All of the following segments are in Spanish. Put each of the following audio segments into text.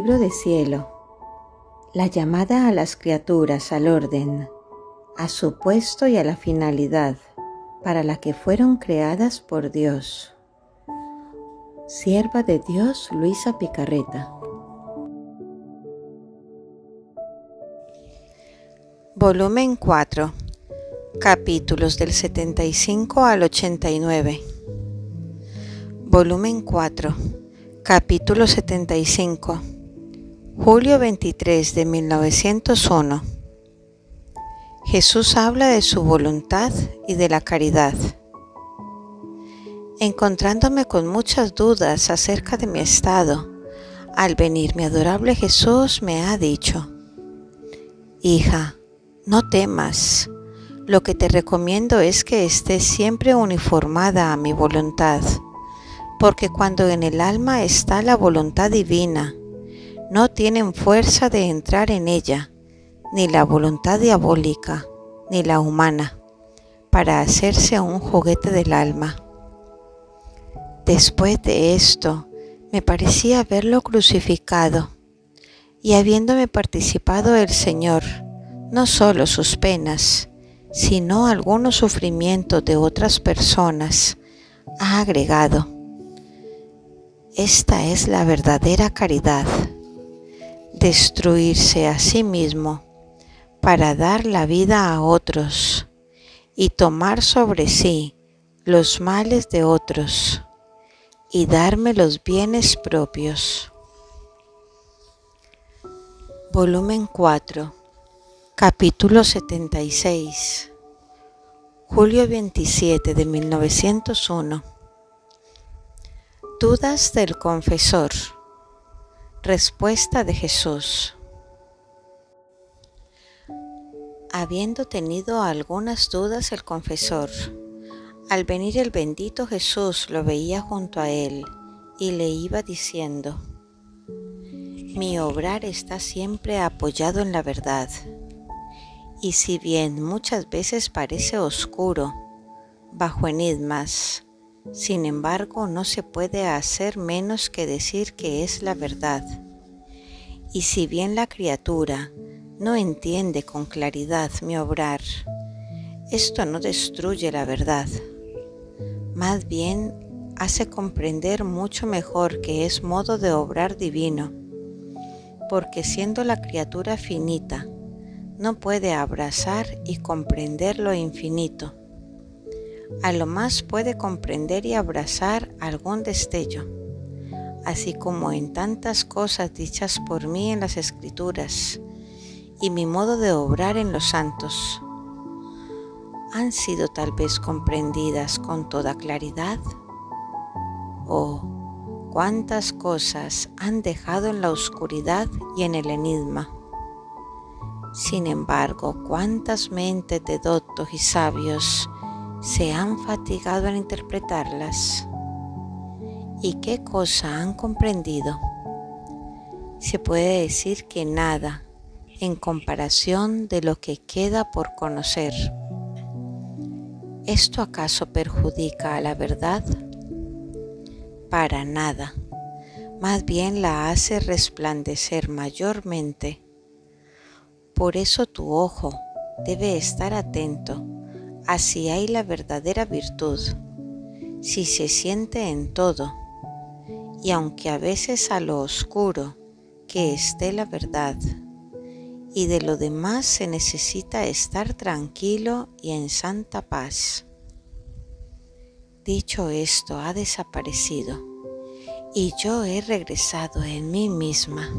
libro de cielo. La llamada a las criaturas al orden, a su puesto y a la finalidad para la que fueron creadas por Dios. Sierva de Dios Luisa Picarreta. Volumen 4. Capítulos del 75 al 89. Volumen 4. Capítulo 75. Julio 23 de 1901. Jesús habla de su voluntad y de la caridad. Encontrándome con muchas dudas acerca de mi estado, al venir mi adorable Jesús me ha dicho, Hija, no temas, lo que te recomiendo es que estés siempre uniformada a mi voluntad, porque cuando en el alma está la voluntad divina, no tienen fuerza de entrar en ella, ni la voluntad diabólica, ni la humana, para hacerse un juguete del alma. Después de esto, me parecía verlo crucificado, y habiéndome participado el Señor, no solo sus penas, sino algunos sufrimientos de otras personas, ha agregado, esta es la verdadera caridad destruirse a sí mismo para dar la vida a otros y tomar sobre sí los males de otros y darme los bienes propios. Volumen 4, capítulo 76, julio 27 de 1901. Dudas del confesor. Respuesta de Jesús. Habiendo tenido algunas dudas el confesor, al venir el bendito Jesús lo veía junto a él y le iba diciendo, Mi obrar está siempre apoyado en la verdad, y si bien muchas veces parece oscuro, bajo enigmas, sin embargo, no se puede hacer menos que decir que es la verdad. Y si bien la criatura no entiende con claridad mi obrar, esto no destruye la verdad. Más bien hace comprender mucho mejor que es modo de obrar divino, porque siendo la criatura finita, no puede abrazar y comprender lo infinito a lo más puede comprender y abrazar algún destello, así como en tantas cosas dichas por mí en las escrituras y mi modo de obrar en los santos. ¿Han sido tal vez comprendidas con toda claridad? Oh, cuántas cosas han dejado en la oscuridad y en el enigma. Sin embargo, cuántas mentes de doctos y sabios se han fatigado en interpretarlas y qué cosa han comprendido. Se puede decir que nada en comparación de lo que queda por conocer. ¿Esto acaso perjudica a la verdad? Para nada, más bien la hace resplandecer mayormente. Por eso tu ojo debe estar atento Así hay la verdadera virtud, si se siente en todo, y aunque a veces a lo oscuro que esté la verdad, y de lo demás se necesita estar tranquilo y en santa paz. Dicho esto, ha desaparecido, y yo he regresado en mí misma.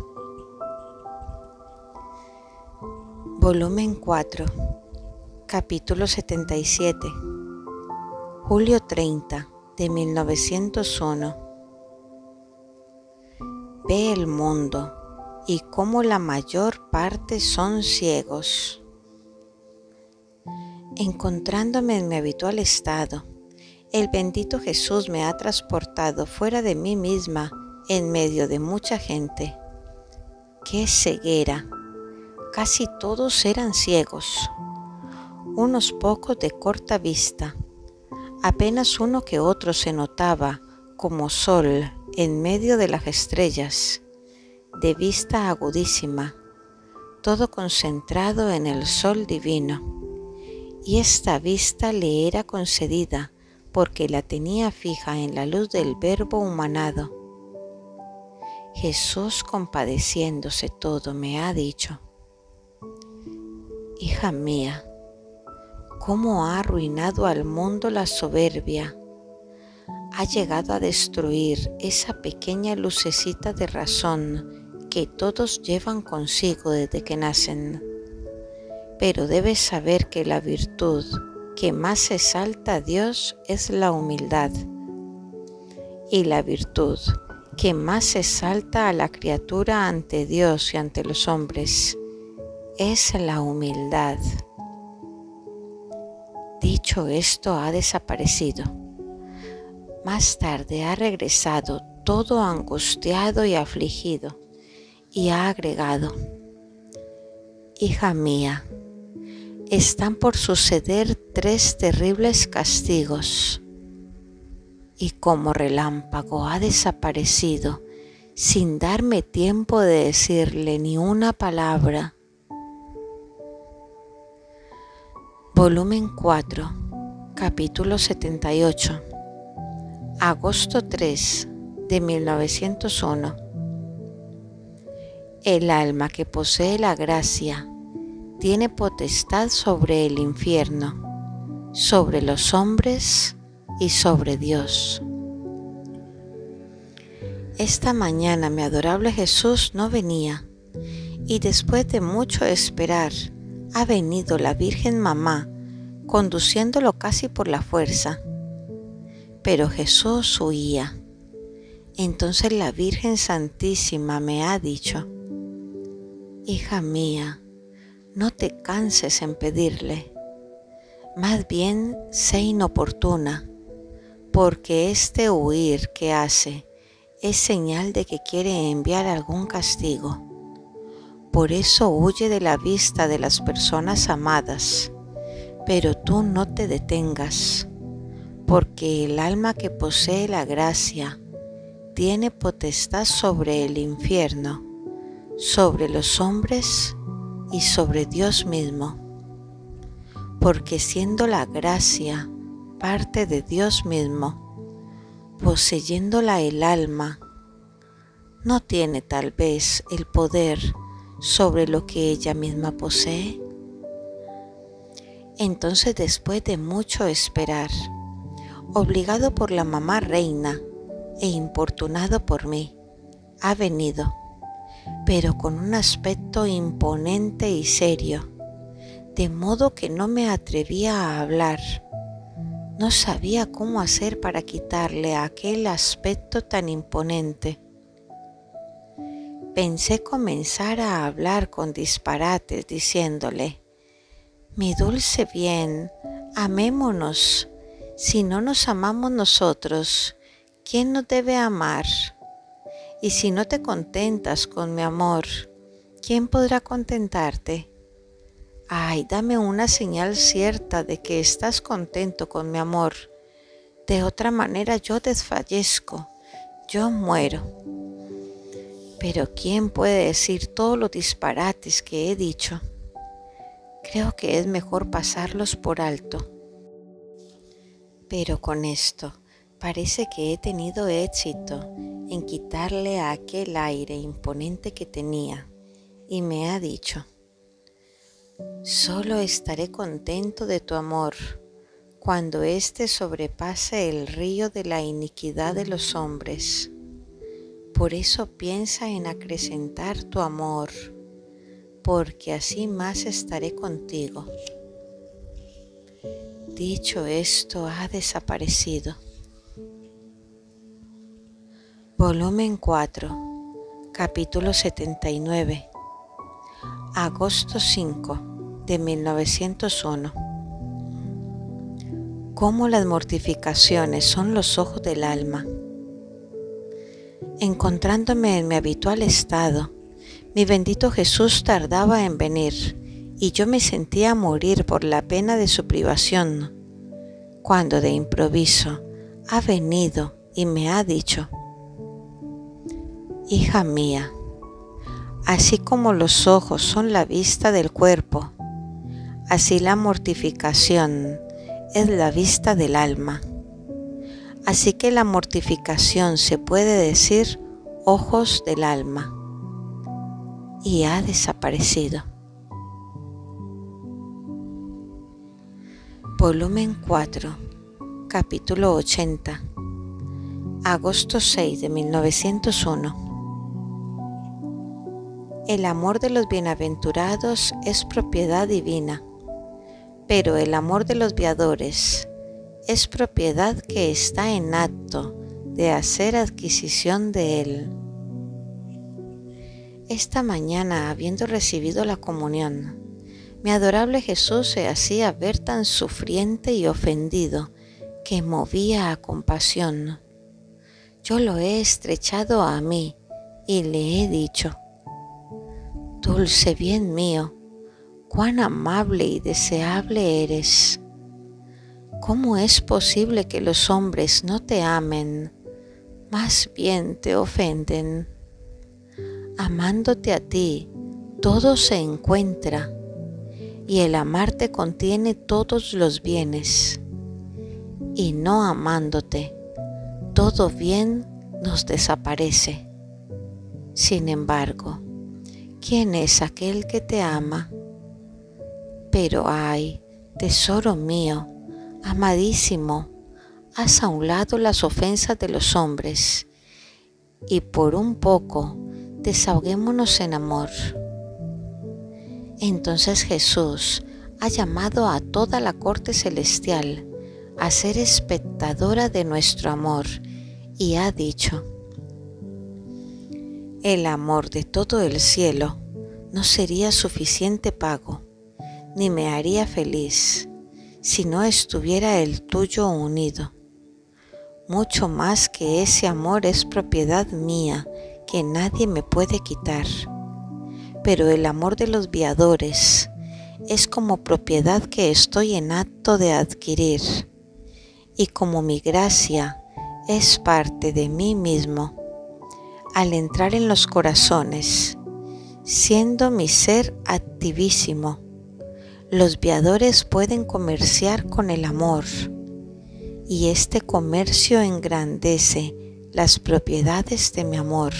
Volumen 4 Capítulo 77 Julio 30 de 1901 Ve el mundo y cómo la mayor parte son ciegos. Encontrándome en mi habitual estado, el bendito Jesús me ha transportado fuera de mí misma en medio de mucha gente. ¡Qué ceguera! Casi todos eran ciegos unos pocos de corta vista. Apenas uno que otro se notaba como sol en medio de las estrellas, de vista agudísima, todo concentrado en el sol divino. Y esta vista le era concedida porque la tenía fija en la luz del Verbo humanado. Jesús compadeciéndose todo me ha dicho, Hija mía, cómo ha arruinado al mundo la soberbia, ha llegado a destruir esa pequeña lucecita de razón que todos llevan consigo desde que nacen. Pero debes saber que la virtud que más exalta a Dios es la humildad. Y la virtud que más exalta a la criatura ante Dios y ante los hombres es la humildad. Dicho esto, ha desaparecido. Más tarde ha regresado todo angustiado y afligido y ha agregado, Hija mía, están por suceder tres terribles castigos y como relámpago ha desaparecido sin darme tiempo de decirle ni una palabra Volumen 4, capítulo 78, agosto 3 de 1901. El alma que posee la gracia tiene potestad sobre el infierno, sobre los hombres y sobre Dios. Esta mañana mi adorable Jesús no venía y después de mucho esperar, ha venido la Virgen Mamá conduciéndolo casi por la fuerza. Pero Jesús huía. Entonces la Virgen Santísima me ha dicho, Hija mía, no te canses en pedirle, más bien sé inoportuna, porque este huir que hace es señal de que quiere enviar algún castigo. Por eso huye de la vista de las personas amadas pero tú no te detengas, porque el alma que posee la gracia tiene potestad sobre el infierno, sobre los hombres y sobre Dios mismo. Porque siendo la gracia parte de Dios mismo, poseyéndola el alma, no tiene tal vez el poder sobre lo que ella misma posee. Entonces después de mucho esperar, obligado por la mamá reina e importunado por mí, ha venido, pero con un aspecto imponente y serio, de modo que no me atrevía a hablar. No sabía cómo hacer para quitarle aquel aspecto tan imponente. Pensé comenzar a hablar con disparates diciéndole, mi dulce bien, amémonos. Si no nos amamos nosotros, ¿quién nos debe amar? Y si no te contentas con mi amor, ¿quién podrá contentarte? Ay, dame una señal cierta de que estás contento con mi amor. De otra manera yo desfallezco, yo muero. Pero ¿quién puede decir todos los disparates que he dicho? creo que es mejor pasarlos por alto. Pero con esto parece que he tenido éxito en quitarle a aquel aire imponente que tenía y me ha dicho, solo estaré contento de tu amor cuando éste sobrepase el río de la iniquidad de los hombres. Por eso piensa en acrecentar tu amor porque así más estaré contigo. Dicho esto, ha desaparecido. Volumen 4, capítulo 79, agosto 5 de 1901. Cómo las mortificaciones son los ojos del alma. Encontrándome en mi habitual estado, mi bendito Jesús tardaba en venir y yo me sentía morir por la pena de su privación, cuando de improviso ha venido y me ha dicho, Hija mía, Así como los ojos son la vista del cuerpo, así la mortificación es la vista del alma. Así que la mortificación se puede decir ojos del alma y ha desaparecido. Volumen 4, capítulo 80, agosto 6 de 1901. El amor de los bienaventurados es propiedad divina, pero el amor de los viadores es propiedad que está en acto de hacer adquisición de él. Esta mañana, habiendo recibido la comunión, mi adorable Jesús se hacía ver tan sufriente y ofendido que movía a compasión. Yo lo he estrechado a mí y le he dicho, Dulce bien mío, cuán amable y deseable eres. ¿Cómo es posible que los hombres no te amen, más bien te ofenden? Amándote a ti, todo se encuentra, y el amarte contiene todos los bienes, y no amándote, todo bien nos desaparece. Sin embargo, ¿quién es aquel que te ama? Pero ay, tesoro mío, amadísimo, haz a un lado las ofensas de los hombres y por un poco desahoguémonos en amor. Entonces Jesús ha llamado a toda la corte celestial a ser espectadora de nuestro amor y ha dicho, el amor de todo el cielo no sería suficiente pago, ni me haría feliz si no estuviera el tuyo unido. Mucho más que ese amor es propiedad mía que nadie me puede quitar. Pero el amor de los viadores es como propiedad que estoy en acto de adquirir. Y como mi gracia es parte de mí mismo, al entrar en los corazones, siendo mi ser activísimo. Los viadores pueden comerciar con el amor y este comercio engrandece las propiedades de mi amor.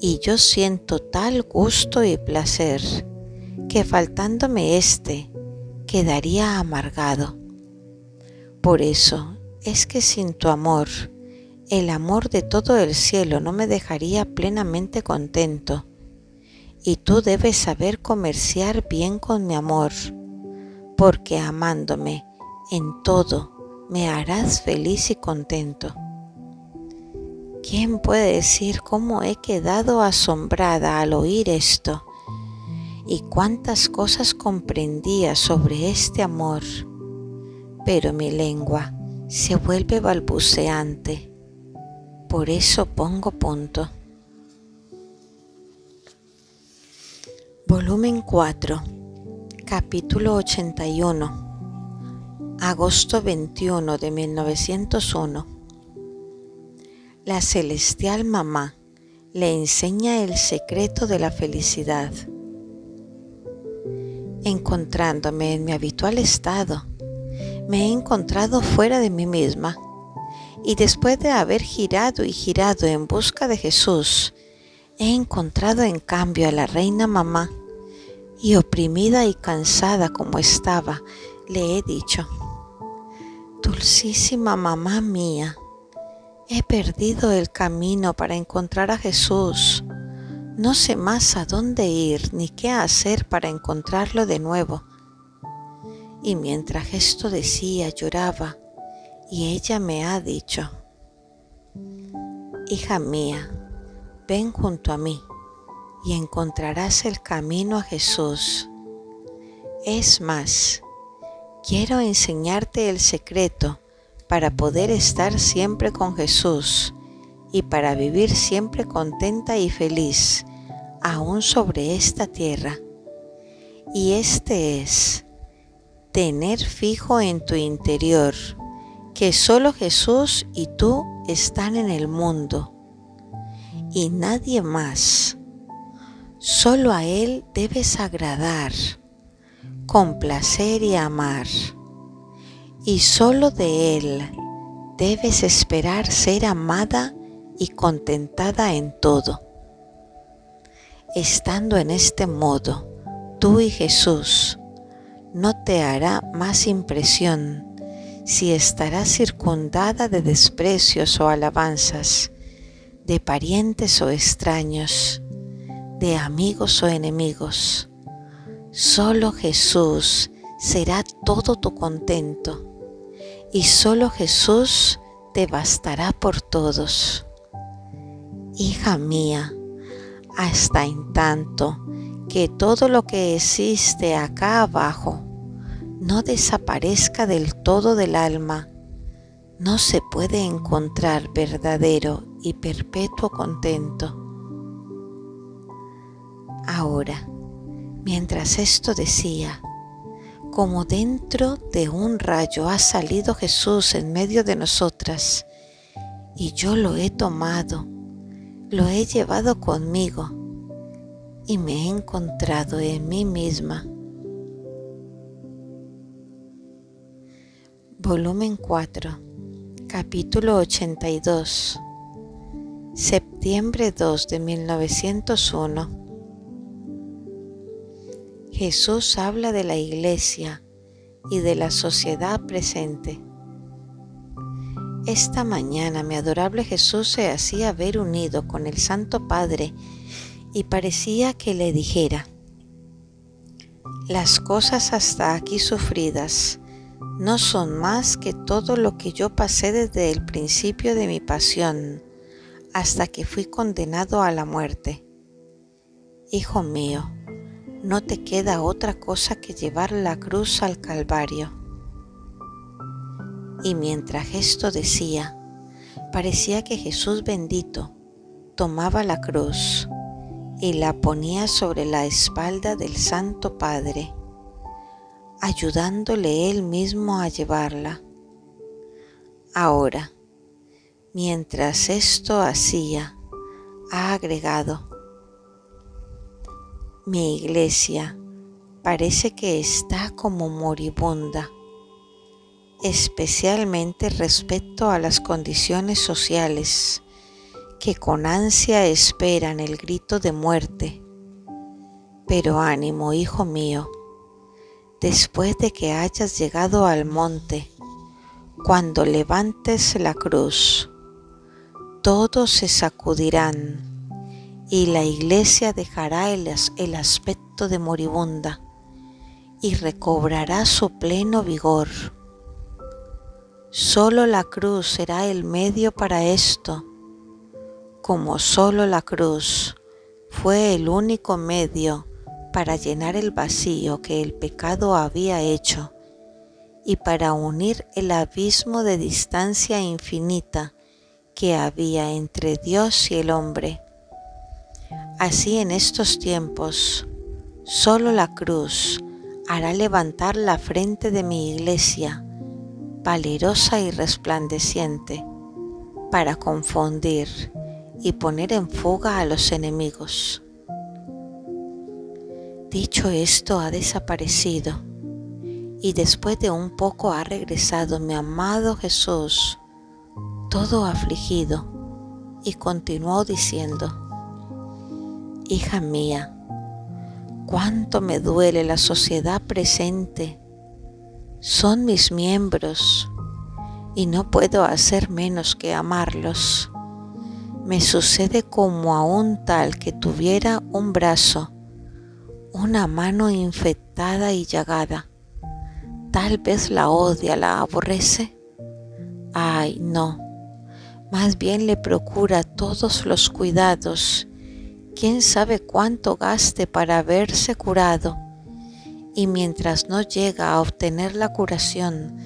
Y yo siento tal gusto y placer que faltándome este quedaría amargado. Por eso es que sin tu amor, el amor de todo el cielo no me dejaría plenamente contento, y tú debes saber comerciar bien con mi amor, porque amándome en todo me harás feliz y contento. ¿Quién puede decir cómo he quedado asombrada al oír esto? Y cuántas cosas comprendía sobre este amor. Pero mi lengua se vuelve balbuceante por eso pongo punto. Volumen 4, capítulo 81, agosto 21 de 1901. La celestial mamá le enseña el secreto de la felicidad. Encontrándome en mi habitual estado, me he encontrado fuera de mí misma y después de haber girado y girado en busca de Jesús, he encontrado en cambio a la reina mamá y oprimida y cansada como estaba, le he dicho, Dulcísima mamá mía, he perdido el camino para encontrar a Jesús. No sé más a dónde ir ni qué hacer para encontrarlo de nuevo. Y mientras esto decía, lloraba, y ella me ha dicho, Hija mía, ven junto a mí y encontrarás el camino a Jesús. Es más, quiero enseñarte el secreto para poder estar siempre con Jesús y para vivir siempre contenta y feliz, aún sobre esta tierra. Y este es tener fijo en tu interior que solo Jesús y tú están en el mundo y nadie más. Solo a Él debes agradar, complacer y amar. Y solo de Él debes esperar ser amada y contentada en todo. Estando en este modo, tú y Jesús, no te hará más impresión si estarás circundada de desprecios o alabanzas, de parientes o extraños, de amigos o enemigos. Solo Jesús será todo tu contento y solo Jesús te bastará por todos. Hija mía, hasta en tanto que todo lo que existe acá abajo no desaparezca del todo del alma, no se puede encontrar verdadero y perpetuo contento. Ahora, mientras esto decía, como dentro de un rayo ha salido Jesús en medio de nosotras, y yo lo he tomado, lo he llevado conmigo, y me he encontrado en mí misma. Volumen 4, capítulo 82, septiembre 2 de 1901. Jesús habla de la iglesia y de la sociedad presente. Esta mañana mi adorable Jesús se hacía ver unido con el Santo Padre y parecía que le dijera, las cosas hasta aquí sufridas, no son más que todo lo que yo pasé desde el principio de mi pasión hasta que fui condenado a la muerte. Hijo mío, no te queda otra cosa que llevar la cruz al Calvario. Y mientras esto decía, parecía que Jesús bendito tomaba la cruz y la ponía sobre la espalda del Santo Padre ayudándole él mismo a llevarla. Ahora, mientras esto hacía, ha agregado, mi iglesia parece que está como moribunda, especialmente respecto a las condiciones sociales que con ansia esperan el grito de muerte. Pero ánimo, hijo mío, después de que hayas llegado al monte, cuando levantes la cruz, todos se sacudirán y la iglesia dejará el, aspecto de moribunda y recobrará su pleno vigor. Solo la cruz será el medio para esto, como solo la cruz fue el único medio para llenar el vacío que el pecado había hecho y para unir el abismo de distancia infinita que había entre Dios y el hombre. Así en estos tiempos, solo la cruz hará levantar la frente de mi iglesia, valerosa y resplandeciente, para confundir y poner en fuga a los enemigos. Dicho esto, ha desaparecido y después de un poco ha regresado mi amado Jesús, todo afligido, y continuó diciendo, Hija mía, cuánto me duele la sociedad presente, son mis miembros y no puedo hacer menos que amarlos. Me sucede como a un tal que tuviera un brazo una mano infectada y llagada. Tal vez la odia, la aborrece. Ay, no. Más bien le procura todos los cuidados. Quién sabe cuánto gaste para verse curado. Y mientras no llega a obtener la curación,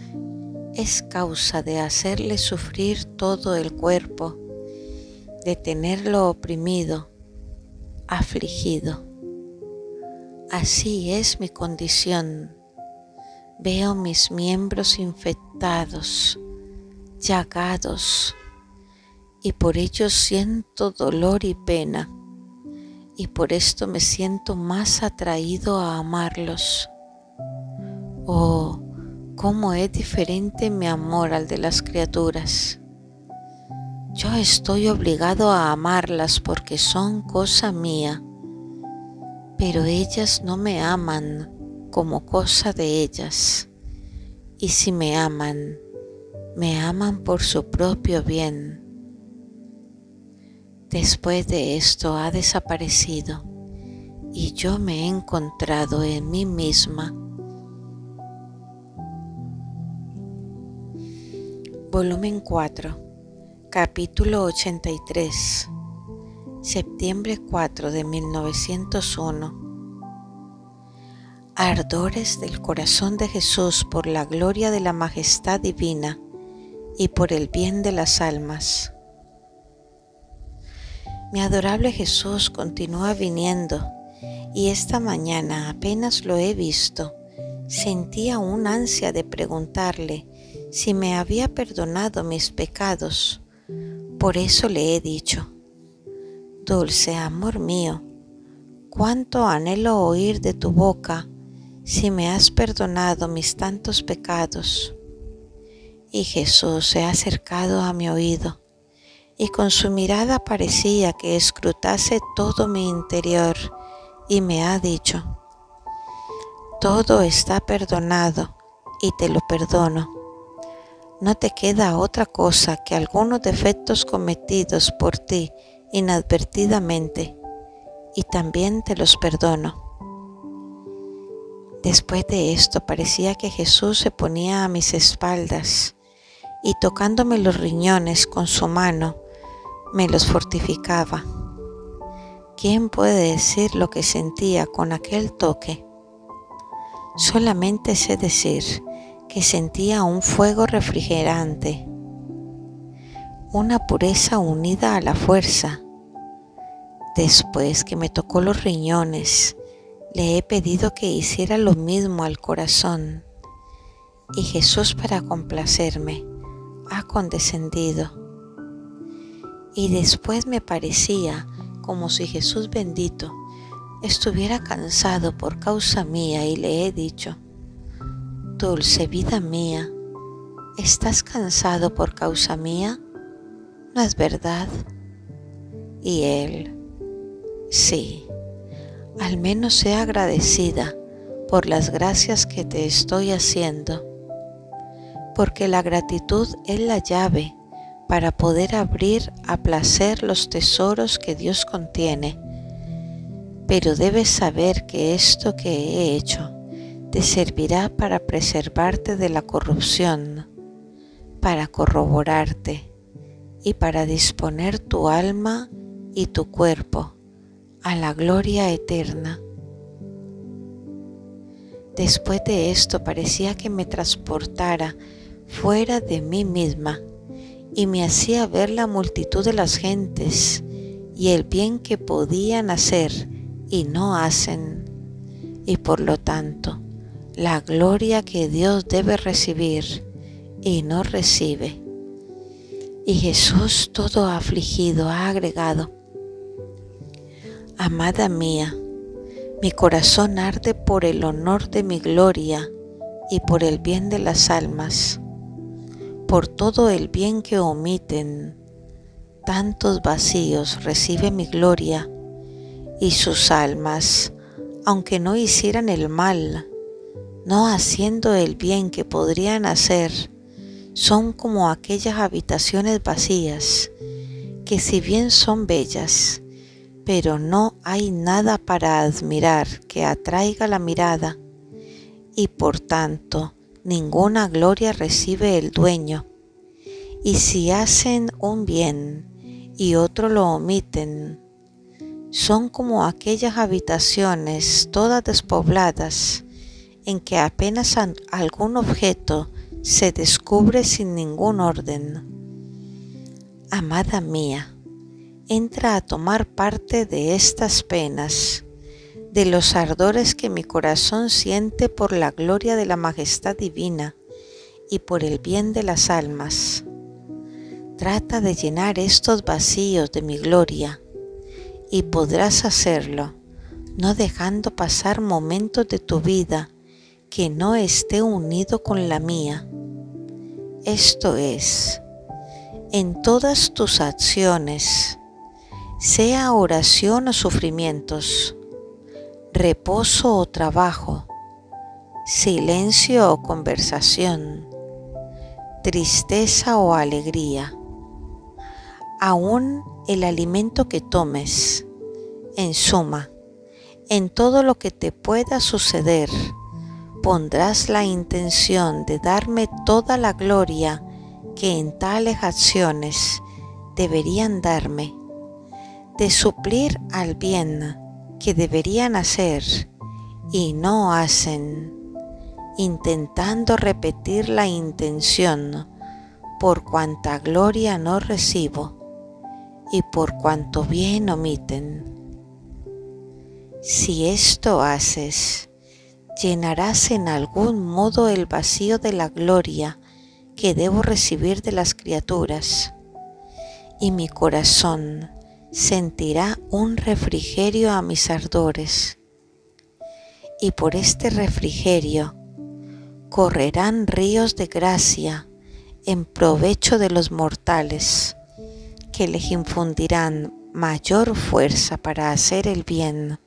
es causa de hacerle sufrir todo el cuerpo, de tenerlo oprimido, afligido. Así es mi condición. Veo mis miembros infectados, llagados, y por ello siento dolor y pena, y por esto me siento más atraído a amarlos. Oh, cómo es diferente mi amor al de las criaturas. Yo estoy obligado a amarlas porque son cosa mía, pero ellas no me aman como cosa de ellas. Y si me aman, me aman por su propio bien. Después de esto ha desaparecido y yo me he encontrado en mí misma. Volumen 4, capítulo 83, septiembre 4 de 1901. Ardores del corazón de Jesús por la gloria de la majestad divina y por el bien de las almas. Mi adorable Jesús continúa viniendo y esta mañana apenas lo he visto, sentía un ansia de preguntarle si me había perdonado mis pecados. Por eso le he dicho, Dulce amor mío, cuánto anhelo oír de tu boca si me has perdonado mis tantos pecados. Y Jesús se ha acercado a mi oído y con su mirada parecía que escrutase todo mi interior y me ha dicho, todo está perdonado y te lo perdono. No te queda otra cosa que algunos defectos cometidos por ti inadvertidamente y también te los perdono. Después de esto parecía que Jesús se ponía a mis espaldas y tocándome los riñones con su mano, me los fortificaba. ¿Quién puede decir lo que sentía con aquel toque? Solamente sé decir que sentía un fuego refrigerante, una pureza unida a la fuerza. Después que me tocó los riñones, le he pedido que hiciera lo mismo al corazón. Y Jesús para complacerme ha condescendido. Y después me parecía como si Jesús bendito estuviera cansado por causa mía y le he dicho, Dulce vida mía, ¿estás cansado por causa mía? ¿No es verdad? Y él, sí, al menos sea agradecida por las gracias que te estoy haciendo porque la gratitud es la llave para poder abrir a placer los tesoros que Dios contiene. Pero debes saber que esto que he hecho te servirá para preservarte de la corrupción, para corroborarte y para disponer tu alma y tu cuerpo a la gloria eterna. Después de esto parecía que me transportara fuera de mí misma y me hacía ver la multitud de las gentes y el bien que podían hacer y no hacen, y por lo tanto la gloria que Dios debe recibir y no recibe. Y Jesús todo afligido ha agregado, Amada mía, mi corazón arde por el honor de mi gloria y por el bien de las almas por todo el bien que omiten. Tantos vacíos recibe mi gloria y sus almas, aunque no hicieran el mal, no haciendo el bien que podrían hacer, son como aquellas habitaciones vacías, que si bien son bellas, pero no hay nada para admirar que atraiga la mirada, y por tanto ninguna gloria recibe el dueño. Y si hacen un bien y otro lo omiten, son como aquellas habitaciones todas despobladas en que apenas algún objeto se descubre sin ningún orden. Amada mía, entra a tomar parte de estas penas de los ardores que mi corazón siente por la gloria de la majestad divina y por el bien de las almas. Trata de llenar estos vacíos de mi gloria y podrás hacerlo, no dejando pasar momentos de tu vida que no esté unido con la mía. Esto es, en todas tus acciones, sea oración o sufrimientos, reposo o trabajo, silencio o conversación, tristeza o alegría, aún el alimento que tomes, en suma, en todo lo que te pueda suceder, pondrás la intención de darme toda la gloria que en tales acciones deberían darme, de suplir al bien que deberían hacer y no hacen, intentando repetir la intención por cuanta gloria no recibo y por cuanto bien omiten. Si esto haces, llenarás en algún modo el vacío de la gloria que debo recibir de las criaturas, y mi corazón sentirá un refrigerio a mis ardores, y por este refrigerio correrán ríos de gracia en provecho de los mortales que les infundirán mayor fuerza para hacer el bien.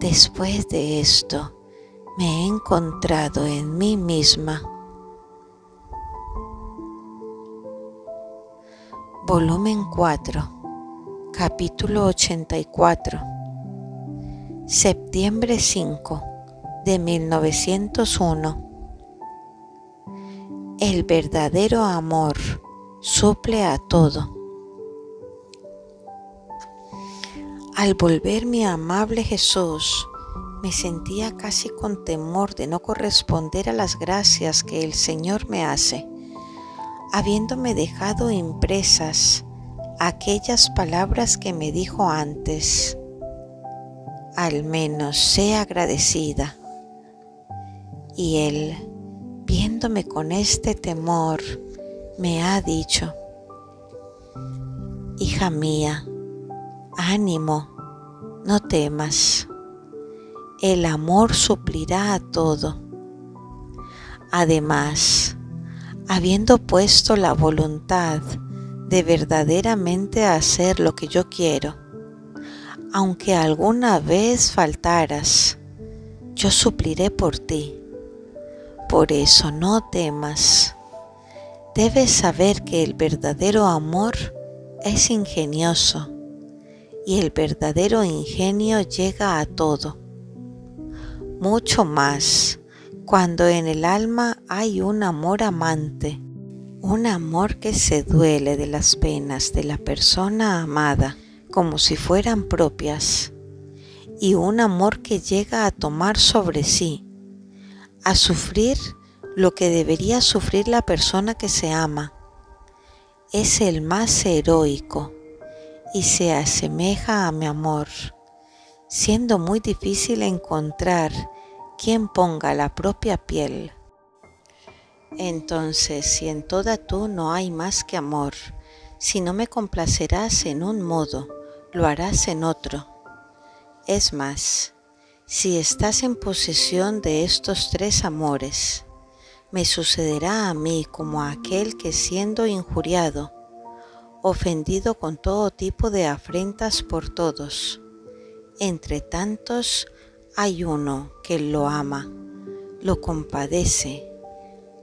Después de esto, me he encontrado en mí misma. Volumen 4, capítulo 84, septiembre 5 de 1901. El verdadero amor suple a todo. Al volver mi amable Jesús, me sentía casi con temor de no corresponder a las gracias que el Señor me hace, habiéndome dejado impresas aquellas palabras que me dijo antes. Al menos sé agradecida. Y Él, viéndome con este temor, me ha dicho, hija mía, ánimo, no temas, el amor suplirá a todo. Además, habiendo puesto la voluntad de verdaderamente hacer lo que yo quiero, aunque alguna vez faltaras, yo supliré por ti. Por eso no temas Debes saber que el verdadero amor es ingenioso y el verdadero ingenio llega a todo. Mucho más cuando en el alma hay un amor amante, un amor que se duele de las penas de la persona amada como si fueran propias, y un amor que llega a tomar sobre sí, a sufrir lo que debería sufrir la persona que se ama. Es el más heroico y se asemeja a mi amor, siendo muy difícil encontrar quien ponga la propia piel. Entonces, si en toda tú no hay más que amor, si no me complacerás en un modo, lo harás en otro. Es más, si estás en posesión de estos tres amores, me sucederá a mí como a aquel que siendo injuriado, ofendido con todo tipo de afrentas por todos, entre tantos hay uno que lo ama, lo compadece,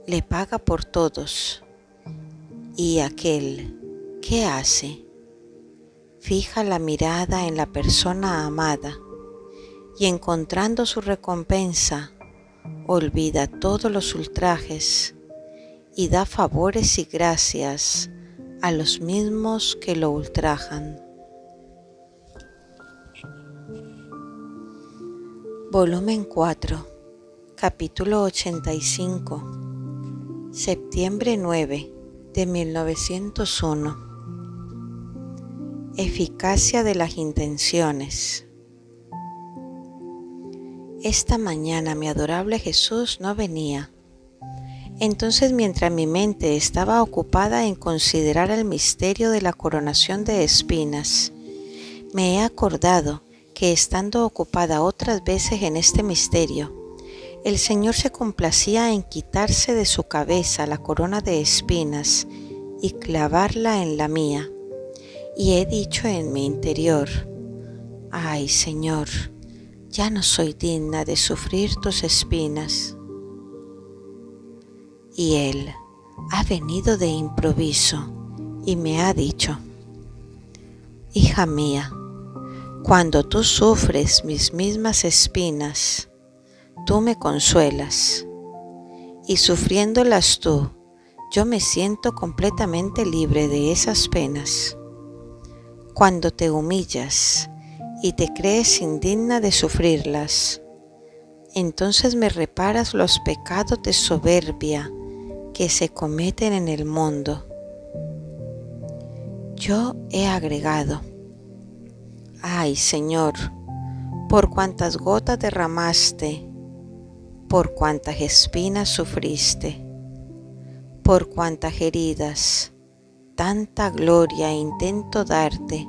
le paga por todos, y aquel, ¿qué hace? Fija la mirada en la persona amada y encontrando su recompensa, olvida todos los ultrajes y da favores y gracias a los mismos que lo ultrajan. Volumen 4, capítulo 85, septiembre 9 de 1901. Eficacia de las intenciones. Esta mañana mi adorable Jesús no venía. Entonces mientras mi mente estaba ocupada en considerar el misterio de la coronación de espinas, me he acordado que estando ocupada otras veces en este misterio, el Señor se complacía en quitarse de su cabeza la corona de espinas y clavarla en la mía. Y he dicho en mi interior, ay Señor, ya no soy digna de sufrir tus espinas. Y Él ha venido de improviso y me ha dicho, Hija mía, cuando tú sufres mis mismas espinas, tú me consuelas, y sufriéndolas tú, yo me siento completamente libre de esas penas. Cuando te humillas y te crees indigna de sufrirlas, entonces me reparas los pecados de soberbia que se cometen en el mundo. Yo he agregado, Ay Señor, por cuantas gotas derramaste, por cuantas espinas sufriste, por cuantas heridas, tanta gloria intento darte,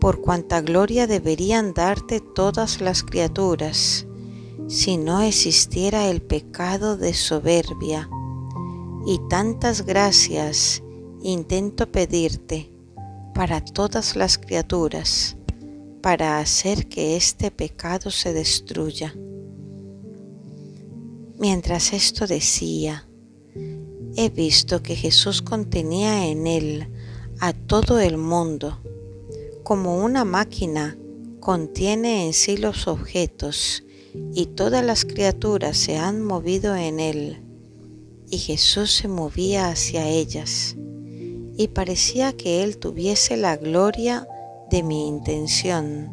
por cuanta gloria deberían darte todas las criaturas, si no existiera el pecado de soberbia, y tantas gracias intento pedirte para todas las criaturas, para hacer que este pecado se destruya. Mientras esto decía, he visto que Jesús contenía en él a todo el mundo, como una máquina contiene en sí los objetos y todas las criaturas se han movido en él, y Jesús se movía hacia ellas, y parecía que él tuviese la gloria de mi intención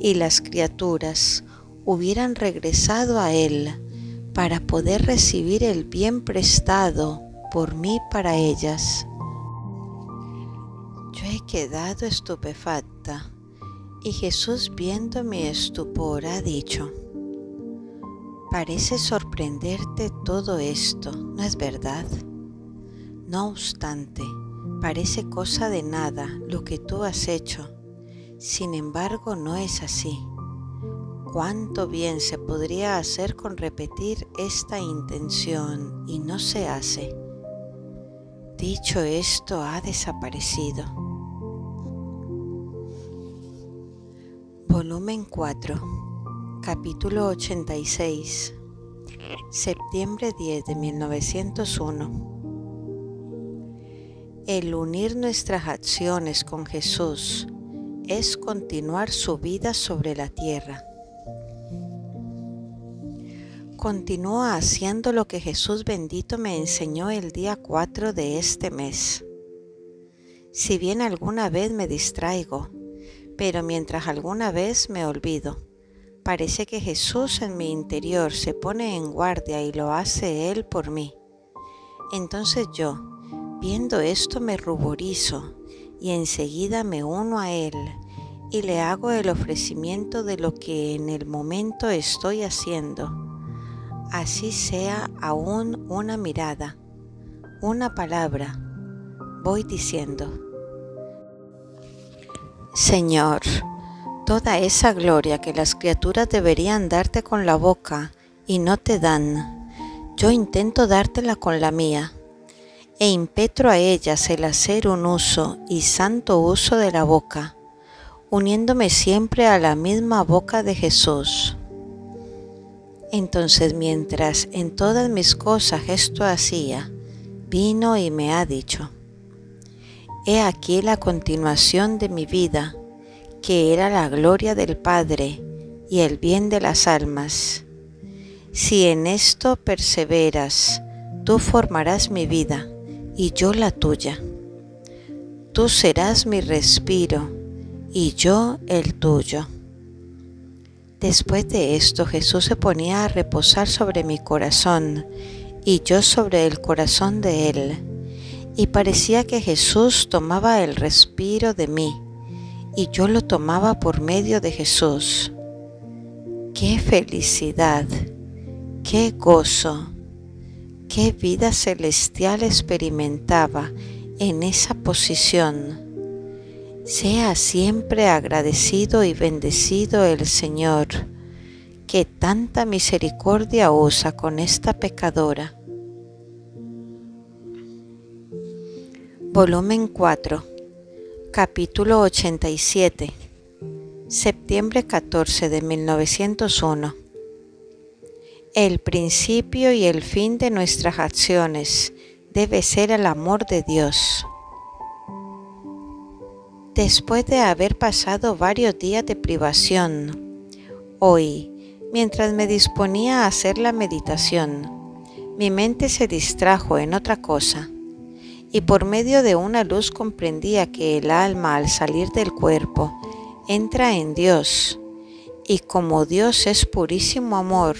y las criaturas hubieran regresado a Él para poder recibir el bien prestado por mí para ellas. Yo he quedado estupefacta y Jesús viendo mi estupor ha dicho, parece sorprenderte todo esto, ¿no es verdad? No obstante, Parece cosa de nada lo que tú has hecho, sin embargo no es así. ¿Cuánto bien se podría hacer con repetir esta intención y no se hace? Dicho esto, ha desaparecido. Volumen 4, capítulo 86, septiembre 10 de 1901. El unir nuestras acciones con Jesús es continuar su vida sobre la tierra. Continúa haciendo lo que Jesús bendito me enseñó el día 4 de este mes. Si bien alguna vez me distraigo, pero mientras alguna vez me olvido, parece que Jesús en mi interior se pone en guardia y lo hace Él por mí. Entonces yo, Viendo esto me ruborizo y enseguida me uno a Él y le hago el ofrecimiento de lo que en el momento estoy haciendo. Así sea aún una mirada, una palabra, voy diciendo, Señor, toda esa gloria que las criaturas deberían darte con la boca y no te dan, yo intento dártela con la mía e impetro a ellas el hacer un uso y santo uso de la boca, uniéndome siempre a la misma boca de Jesús. Entonces mientras en todas mis cosas esto hacía, vino y me ha dicho, He aquí la continuación de mi vida, que era la gloria del Padre y el bien de las almas. Si en esto perseveras, tú formarás mi vida y yo la tuya. Tú serás mi respiro y yo el tuyo. Después de esto Jesús se ponía a reposar sobre mi corazón y yo sobre el corazón de él. Y parecía que Jesús tomaba el respiro de mí y yo lo tomaba por medio de Jesús. ¡Qué felicidad! ¡Qué gozo! Qué vida celestial experimentaba en esa posición Sea siempre agradecido y bendecido el Señor, que tanta misericordia usa con esta pecadora. Volumen 4, capítulo 87, septiembre 14 de 1901. El principio y el fin de nuestras acciones debe ser el amor de Dios. Después de haber pasado varios días de privación, hoy, mientras me disponía a hacer la meditación, mi mente se distrajo en otra cosa y por medio de una luz comprendía que el alma al salir del cuerpo entra en Dios y como Dios es purísimo amor,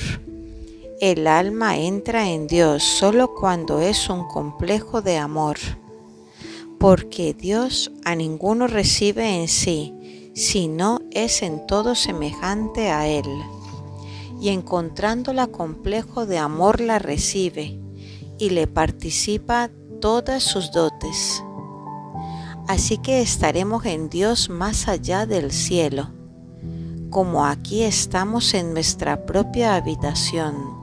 el alma entra en Dios solo cuando es un complejo de amor porque Dios a ninguno recibe en sí, sino es en todo semejante a Él. Y encontrándola complejo de amor la recibe y le participa todas sus dotes. Así que estaremos en Dios más allá del cielo, como aquí estamos en nuestra propia habitación.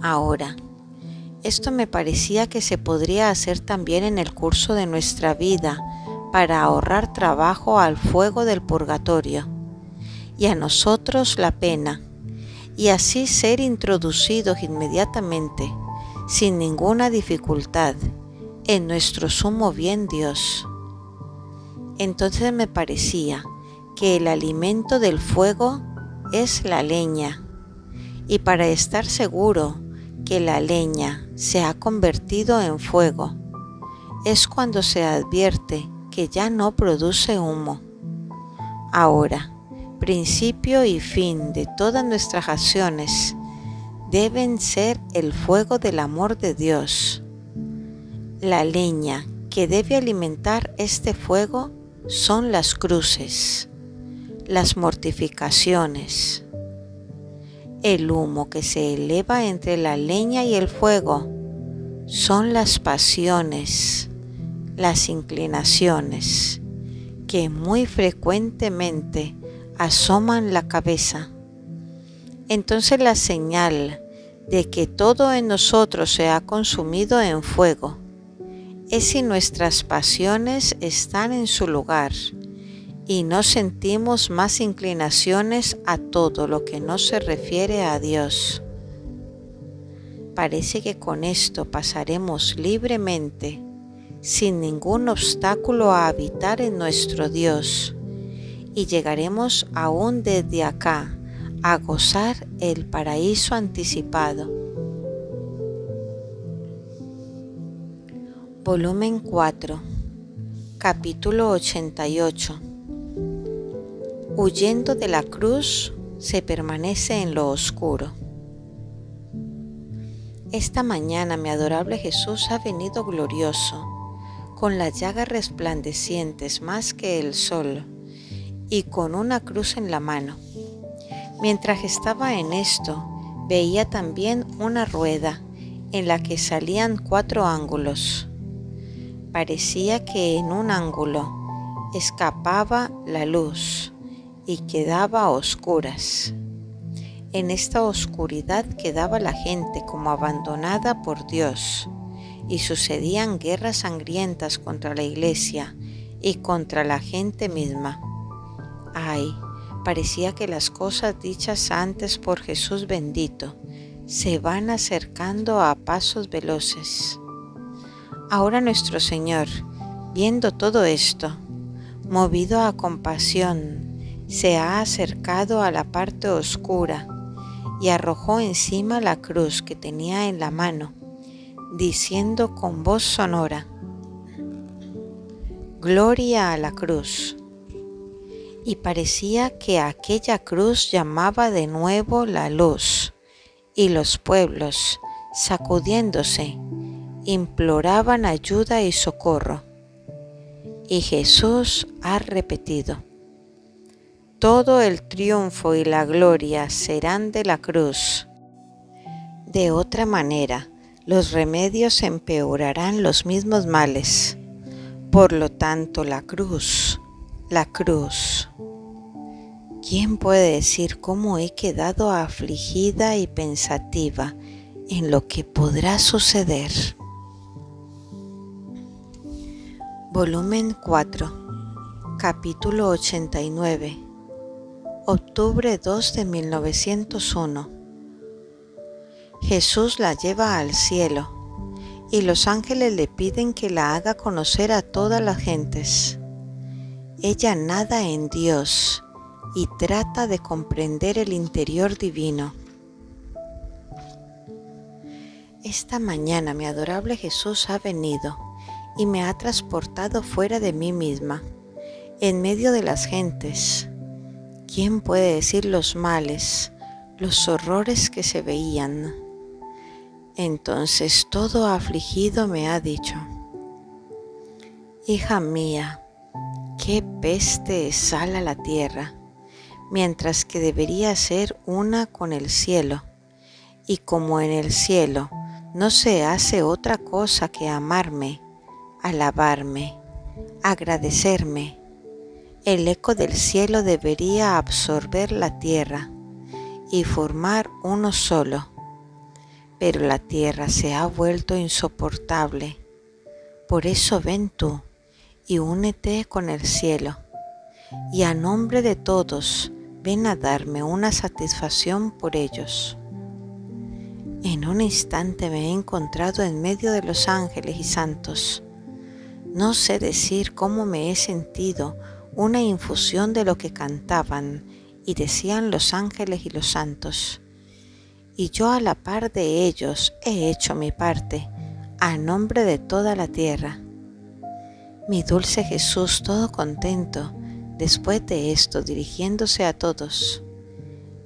Ahora, esto me parecía que se podría hacer también en el curso de nuestra vida para ahorrar trabajo al fuego del purgatorio y a nosotros la pena, y así ser introducidos inmediatamente, sin ninguna dificultad, en nuestro sumo bien Dios. Entonces me parecía que el alimento del fuego es la leña, y para estar seguro que la leña se ha convertido en fuego es cuando se advierte que ya no produce humo. Ahora, principio y fin de todas nuestras acciones deben ser el fuego del amor de Dios. La leña que debe alimentar este fuego son las cruces, las mortificaciones, el humo que se eleva entre la leña y el fuego son las pasiones, las inclinaciones, que muy frecuentemente asoman la cabeza. Entonces la señal de que todo en nosotros se ha consumido en fuego es si nuestras pasiones están en su lugar y no sentimos más inclinaciones a todo lo que no se refiere a Dios. Parece que con esto pasaremos libremente, sin ningún obstáculo a habitar en nuestro Dios, y llegaremos aún desde acá a gozar el paraíso anticipado. Volumen 4, capítulo 88 Huyendo de la cruz se permanece en lo oscuro. Esta mañana mi adorable Jesús ha venido glorioso, con las llagas resplandecientes más que el sol, y con una cruz en la mano. Mientras estaba en esto, veía también una rueda en la que salían cuatro ángulos. Parecía que en un ángulo escapaba la luz y quedaba a oscuras. En esta oscuridad quedaba la gente como abandonada por Dios y sucedían guerras sangrientas contra la iglesia y contra la gente misma. Ay, parecía que las cosas dichas antes por Jesús bendito se van acercando a pasos veloces. Ahora nuestro Señor, viendo todo esto, movido a compasión, se ha acercado a la parte oscura y arrojó encima la cruz que tenía en la mano, diciendo con voz sonora, Gloria a la cruz. Y parecía que aquella cruz llamaba de nuevo la luz, y los pueblos, sacudiéndose, imploraban ayuda y socorro. Y Jesús ha repetido, todo el triunfo y la gloria serán de la cruz. De otra manera, los remedios empeorarán los mismos males, Por lo tanto, la cruz, la cruz. ¿Quién puede decir cómo he quedado afligida y pensativa en lo que podrá suceder? Volumen 4, capítulo 89, octubre 2 de 1901. Jesús la lleva al cielo y los ángeles le piden que la haga conocer a todas las gentes. Ella nada en Dios y trata de comprender el interior divino. Esta mañana mi adorable Jesús ha venido y me ha transportado fuera de mí misma, en medio de las gentes. ¿Quién puede decir los males, los horrores que se veían? Entonces todo afligido me ha dicho, Hija mía, qué peste exhala la tierra, mientras que debería ser una con el cielo, y como en el cielo no se hace otra cosa que amarme, alabarme, agradecerme, el eco del cielo debería absorber la tierra y formar uno solo pero la tierra se ha vuelto insoportable. Por eso ven tú y únete con el cielo, y a nombre de todos ven a darme una satisfacción por ellos. En un instante me he encontrado en medio de los ángeles y santos. No sé decir cómo me he sentido una infusión de lo que cantaban y decían los ángeles y los santos y yo a la par de ellos he hecho mi parte, a nombre de toda la tierra. Mi dulce Jesús, todo contento, después de esto, dirigiéndose a todos,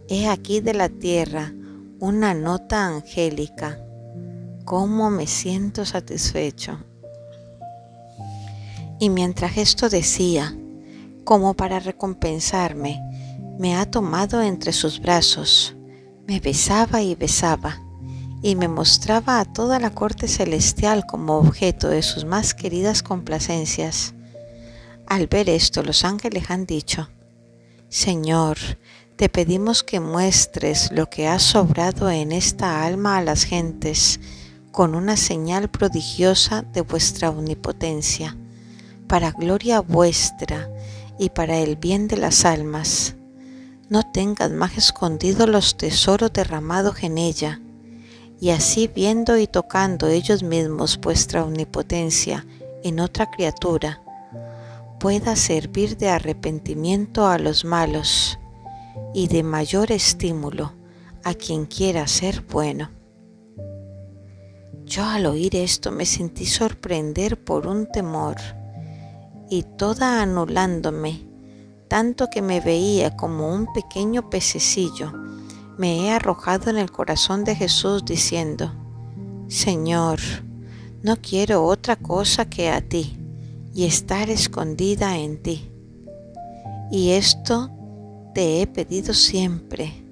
he aquí de la tierra una nota angélica, cómo me siento satisfecho. Y mientras esto decía, como para recompensarme, me ha tomado entre sus brazos, me besaba y besaba, y me mostraba a toda la corte celestial como objeto de sus más queridas complacencias. Al ver esto, los ángeles han dicho, Señor, te pedimos que muestres lo que has sobrado en esta alma a las gentes con una señal prodigiosa de vuestra omnipotencia, para gloria vuestra y para el bien de las almas no tengas más escondidos los tesoros derramados en ella, y así viendo y tocando ellos mismos vuestra omnipotencia en otra criatura, pueda servir de arrepentimiento a los malos y de mayor estímulo a quien quiera ser bueno. Yo al oír esto me sentí sorprender por un temor y toda anulándome tanto que me veía como un pequeño pececillo, me he arrojado en el corazón de Jesús diciendo, Señor, no quiero otra cosa que a ti y estar escondida en ti. Y esto te he pedido siempre,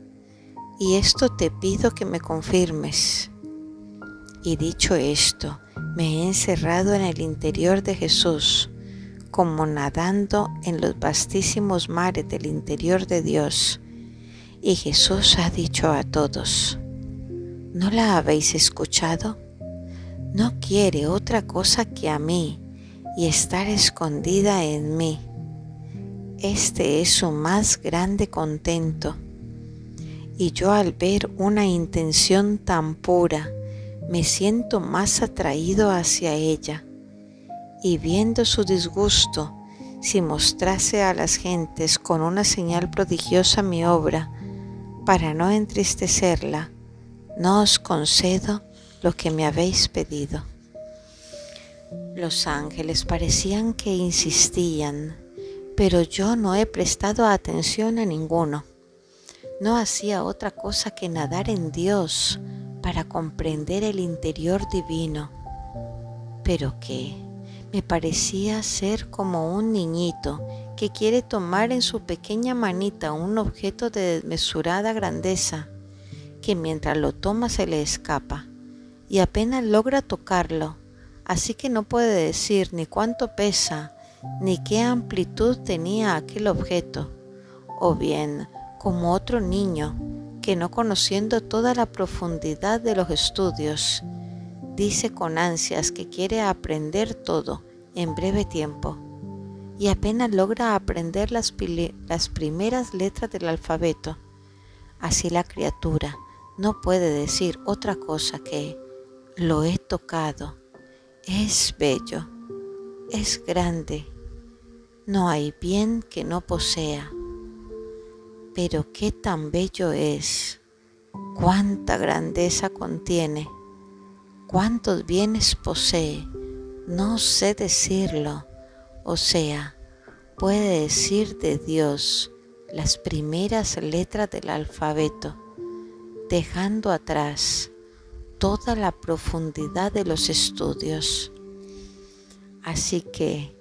y esto te pido que me confirmes. Y dicho esto, me he encerrado en el interior de Jesús, como nadando en los vastísimos mares del interior de Dios. Y Jesús ha dicho a todos, ¿no la habéis escuchado? No quiere otra cosa que a mí y estar escondida en mí. Este es su más grande contento. Y yo al ver una intención tan pura, me siento más atraído hacia ella y viendo su disgusto, si mostrase a las gentes con una señal prodigiosa mi obra, para no entristecerla, no os concedo lo que me habéis pedido. Los ángeles parecían que insistían, pero yo no he prestado atención a ninguno. No hacía otra cosa que nadar en Dios para comprender el interior divino. Pero qué, me parecía ser como un niñito que quiere tomar en su pequeña manita un objeto de desmesurada grandeza, que mientras lo toma se le escapa, y apenas logra tocarlo, así que no puede decir ni cuánto pesa, ni qué amplitud tenía aquel objeto, o bien, como otro niño, que no conociendo toda la profundidad de los estudios, dice con ansias que quiere aprender todo en breve tiempo y apenas logra aprender las, las primeras letras del alfabeto. Así la criatura no puede decir otra cosa que lo he tocado, es bello, es grande, no hay bien que no posea. Pero qué tan bello es, cuánta grandeza contiene, cuántos bienes posee, no sé decirlo, o sea, puede decir de Dios las primeras letras del alfabeto, dejando atrás toda la profundidad de los estudios. Así que,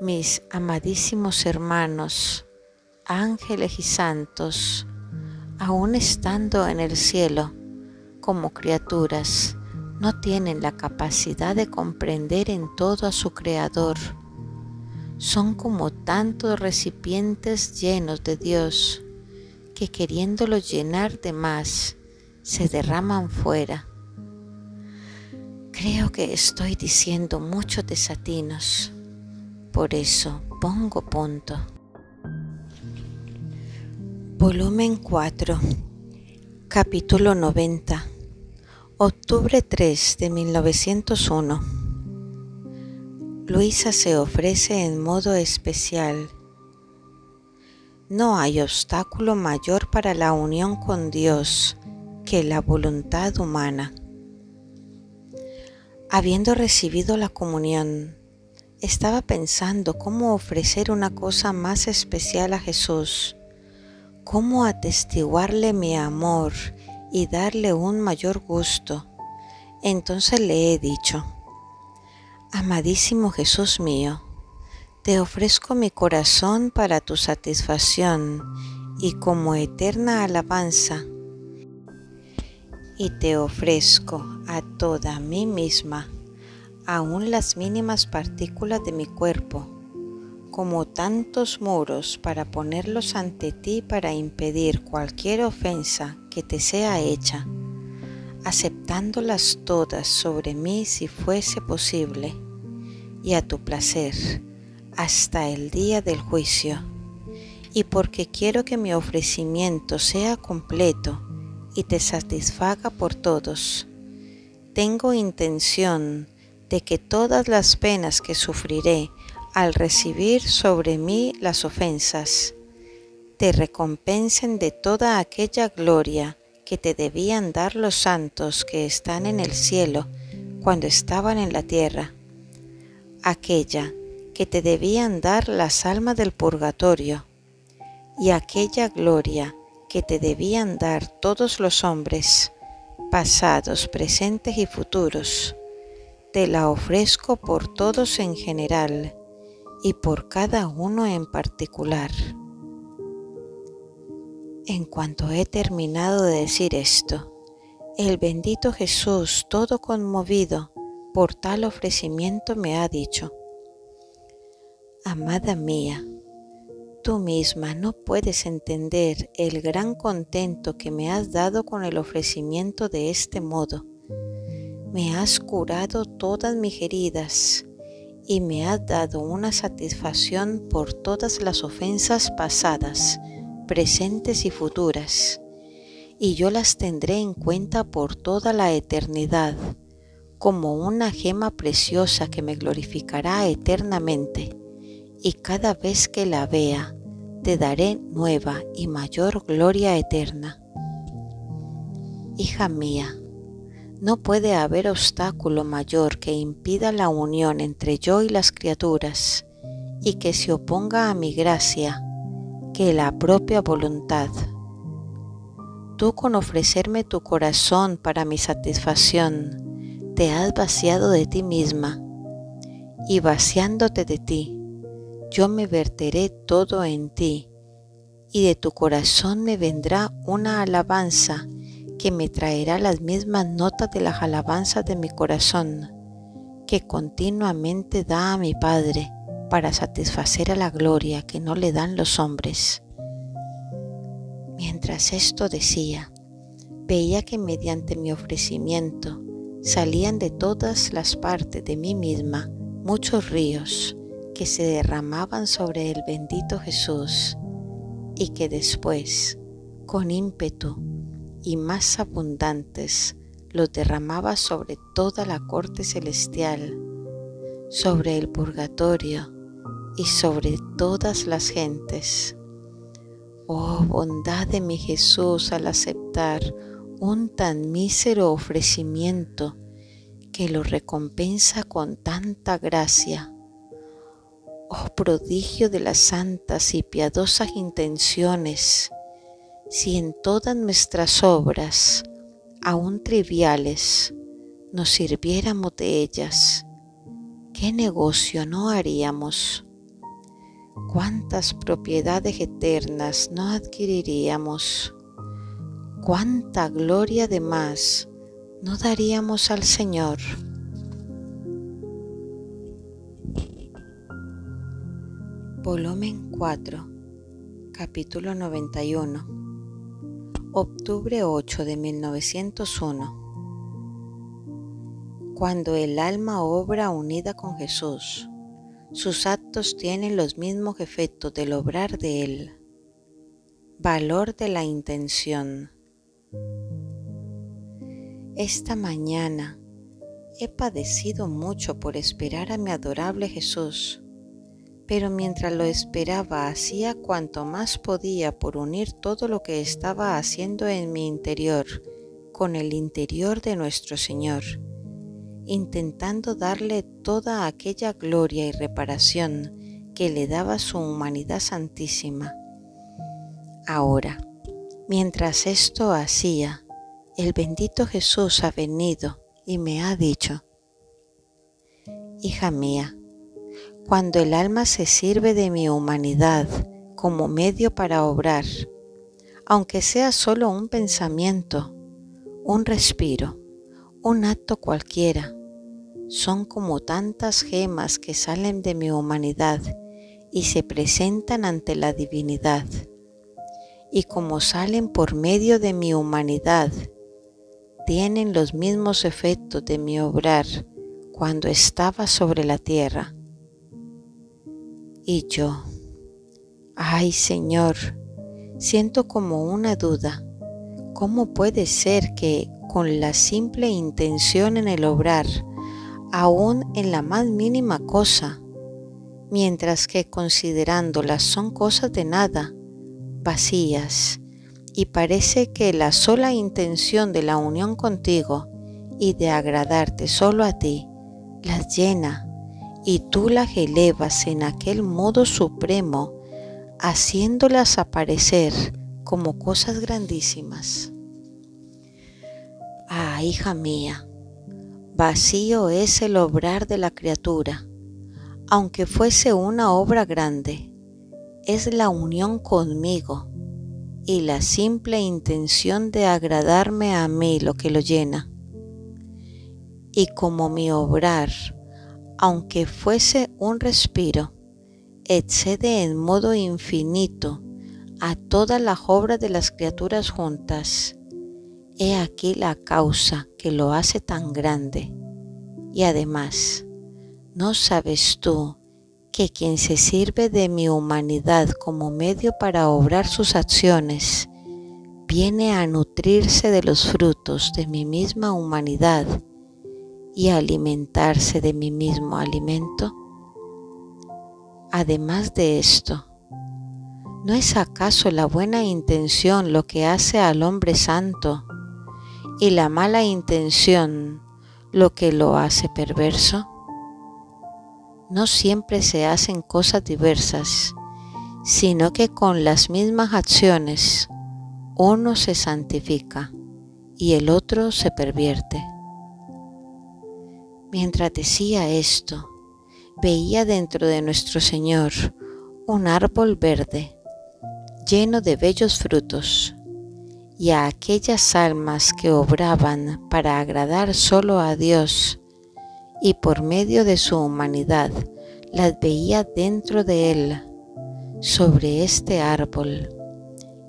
mis amadísimos hermanos, ángeles y santos, aún estando en el cielo como criaturas, no tienen la capacidad de comprender en todo a su Creador. Son como tantos recipientes llenos de Dios que queriéndolo llenar de más, se derraman fuera. Creo que estoy diciendo muchos desatinos, por eso pongo punto. Volumen 4, capítulo 90, octubre 3 de 1901. Luisa se ofrece en modo especial. No hay obstáculo mayor para la unión con Dios que la voluntad humana. Habiendo recibido la comunión, estaba pensando cómo ofrecer una cosa más especial a Jesús, cómo atestiguarle mi amor y darle un mayor gusto. Entonces le he dicho, Amadísimo Jesús mío, te ofrezco mi corazón para tu satisfacción y como eterna alabanza y te ofrezco a toda mí misma, aun las mínimas partículas de mi cuerpo, como tantos muros para ponerlos ante ti para impedir cualquier ofensa que te sea hecha, aceptándolas todas sobre mí si fuese posible, y a tu placer, hasta el día del juicio, y porque quiero que mi ofrecimiento sea completo, y te satisfaga por todos. Tengo intención de que todas las penas que sufriré al recibir sobre mí las ofensas, te recompensen de toda aquella gloria que te debían dar los santos que están en el cielo cuando estaban en la tierra, aquella que te debían dar las almas del purgatorio, y aquella gloria que te debían dar todos los hombres, pasados, presentes y futuros. Te la ofrezco por todos en general y por cada uno en particular. En cuanto he terminado de decir esto, el bendito Jesús, todo conmovido por tal ofrecimiento, me ha dicho, Amada mía, Tú misma no puedes entender el gran contento que me has dado con el ofrecimiento de este modo. Me has curado todas mis heridas y me has dado una satisfacción por todas las ofensas pasadas, presentes y futuras, y yo las tendré en cuenta por toda la eternidad, como una gema preciosa que me glorificará eternamente y cada vez que la vea, te daré nueva y mayor gloria eterna. Hija mía, no puede haber obstáculo mayor que impida la unión entre yo y las criaturas y que se oponga a mi gracia que la propia voluntad. Tú con ofrecerme tu corazón para mi satisfacción, te has vaciado de ti misma y vaciándote de ti, yo me verteré todo en ti, y de tu corazón me vendrá una alabanza que me traerá las mismas notas de las alabanzas de mi corazón, que continuamente da a mi Padre para satisfacer a la gloria que no le dan los hombres. Mientras esto decía, veía que mediante mi ofrecimiento salían de todas las partes de mí misma muchos ríos que se derramaban sobre el bendito Jesús y que después, con ímpetu y más abundantes, los derramaba sobre toda la corte celestial, sobre el purgatorio y sobre todas las gentes. Oh bondad de mi Jesús al aceptar un tan mísero ofrecimiento que lo recompensa con tanta gracia. Oh prodigio de las santas y piadosas intenciones, si en todas nuestras obras, aun triviales, nos sirviéramos de ellas, ¿qué negocio no haríamos? ¿Cuántas propiedades eternas no adquiriríamos? ¿Cuánta gloria de más no daríamos al Señor? Volumen 4, capítulo 91, octubre 8 de 1901. Cuando el alma obra unida con Jesús, sus actos tienen los mismos efectos del obrar de Él. Valor de la intención. Esta mañana he padecido mucho por esperar a mi adorable Jesús, pero mientras lo esperaba hacía cuanto más podía por unir todo lo que estaba haciendo en mi interior con el interior de nuestro Señor intentando darle toda aquella gloria y reparación que le daba su humanidad santísima. Ahora, mientras esto hacía, el bendito Jesús ha venido y me ha dicho, Hija mía, cuando el alma se sirve de mi humanidad como medio para obrar, aunque sea solo un pensamiento, un respiro, un acto cualquiera. Son como tantas gemas que salen de mi humanidad y se presentan ante la divinidad. Y como salen por medio de mi humanidad, tienen los mismos efectos de mi obrar cuando estaba sobre la tierra. Y yo, ay Señor, siento como una duda. ¿Cómo puede ser que con la simple intención en el obrar, aún en la más mínima cosa, mientras que considerándolas son cosas de nada, vacías, y parece que la sola intención de la unión contigo y de agradarte solo a ti las llena y tú las elevas en aquel modo supremo, haciéndolas aparecer como cosas grandísimas. Ah, hija mía, vacío es el obrar de la criatura, aunque fuese una obra grande, es la unión conmigo y la simple intención de agradarme a mí lo que lo llena. Y como mi obrar, aunque fuese un respiro, excede en modo infinito a todas las obras de las criaturas juntas, He aquí la causa que lo hace tan grande. Y además, ¿no sabes tú que quien se sirve de mi humanidad como medio para obrar sus acciones, viene a nutrirse de los frutos de mi misma humanidad y alimentarse de mi mismo alimento? Además de esto, ¿no es acaso la buena intención lo que hace al hombre santo y la mala intención lo que lo hace perverso? No siempre se hacen cosas diversas, sino que con las mismas acciones uno se santifica y el otro se pervierte. Mientras decía esto, veía dentro de nuestro Señor un árbol verde, lleno de bellos frutos, y a aquellas almas que obraban para agradar solo a Dios y por medio de su humanidad las veía dentro de él, sobre este árbol,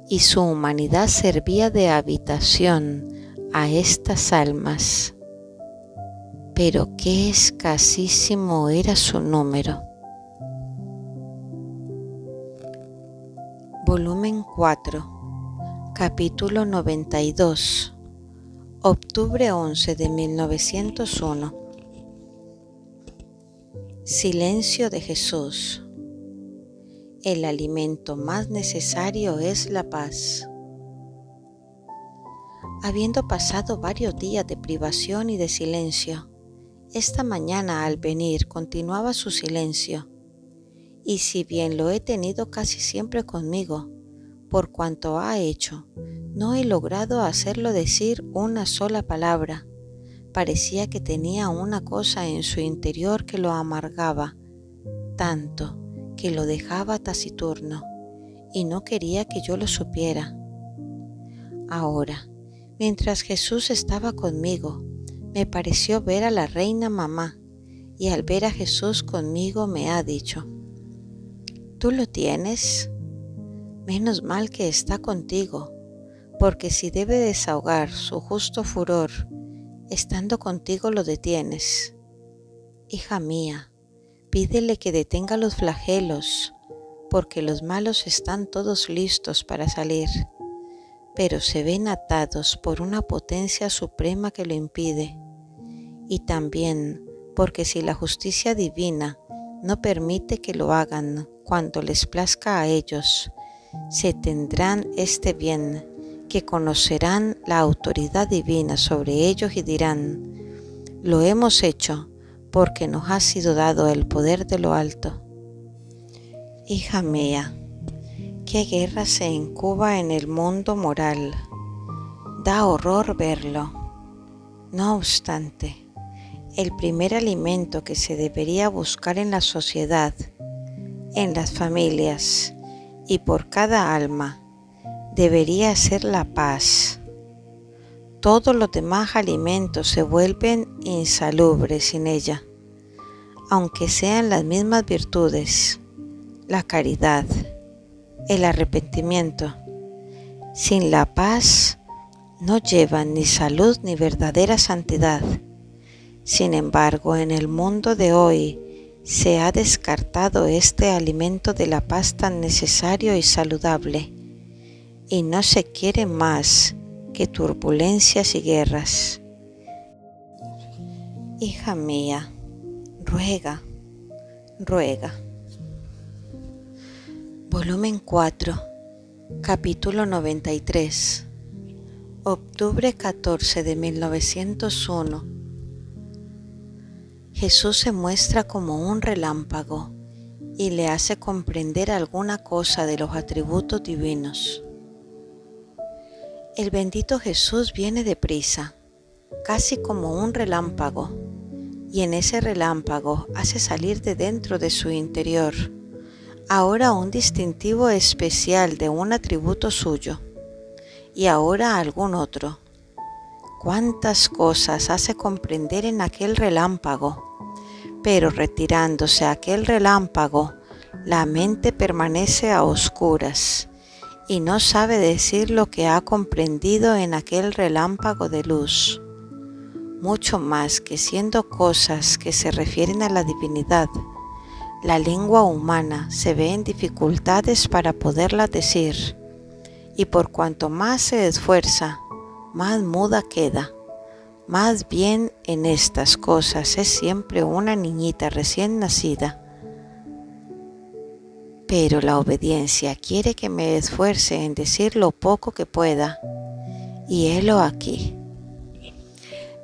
y su humanidad servía de habitación a estas almas. Pero qué escasísimo era su número. Volumen 4, capítulo 92, octubre 11 de 1901. Silencio de Jesús. El alimento más necesario es la paz. Habiendo pasado varios días de privación y de silencio, esta mañana al venir continuaba su silencio, y si bien lo he tenido casi siempre conmigo, por cuanto ha hecho, no he logrado hacerlo decir una sola palabra. Parecía que tenía una cosa en su interior que lo amargaba, tanto que lo dejaba taciturno, y no quería que yo lo supiera. Ahora, Mientras Jesús estaba conmigo, me pareció ver a la reina mamá y al ver a Jesús conmigo me ha dicho, ¿tú lo tienes? Menos mal que está contigo, porque si debe desahogar su justo furor, estando contigo lo detienes. Hija mía, pídele que detenga los flagelos, porque los malos están todos listos para salir pero se ven atados por una potencia suprema que lo impide, y también porque si la justicia divina no permite que lo hagan cuando les plazca a ellos, se tendrán este bien, que conocerán la autoridad divina sobre ellos y dirán, lo hemos hecho porque nos ha sido dado el poder de lo alto. Hija mía, qué guerra se incuba en el mundo moral. Da horror verlo. No obstante, el primer alimento que se debería buscar en la sociedad, en las familias y por cada alma debería ser la paz. Todos los demás alimentos se vuelven insalubres sin ella, aunque sean las mismas virtudes, la caridad, el arrepentimiento. Sin la paz no llevan ni salud ni verdadera santidad. Sin embargo, en el mundo de hoy se ha descartado este alimento de la paz tan necesario y saludable, y no se quiere más que turbulencias y guerras. Hija mía, ruega, ruega. Volumen 4, capítulo 93, octubre 14 de 1901. Jesús se muestra como un relámpago y le hace comprender alguna cosa de los atributos divinos. El bendito Jesús viene deprisa, casi como un relámpago, y en ese relámpago hace salir de dentro de su interior ahora un distintivo especial de un atributo suyo y ahora algún otro. Cuántas cosas hace comprender en aquel relámpago, pero retirándose aquel relámpago, la mente permanece a oscuras y no sabe decir lo que ha comprendido en aquel relámpago de luz, mucho más que siendo cosas que se refieren a la divinidad la lengua humana se ve en dificultades para poderla decir, y por cuanto más se esfuerza, más muda queda. Más bien en estas cosas es siempre una niñita recién nacida. Pero la obediencia quiere que me esfuerce en decir lo poco que pueda, y helo aquí.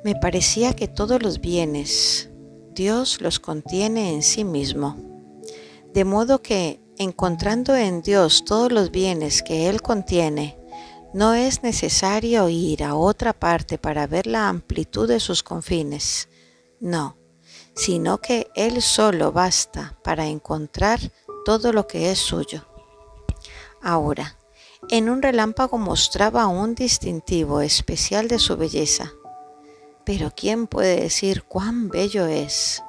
Me parecía que todos los bienes Dios los contiene en sí mismo de modo que, encontrando en Dios todos los bienes que Él contiene, no es necesario ir a otra parte para ver la amplitud de sus confines. No, sino que Él solo basta para encontrar todo lo que es suyo. Ahora, en un relámpago mostraba un distintivo especial de su belleza, Pero ¿quién puede decir cuán bello es?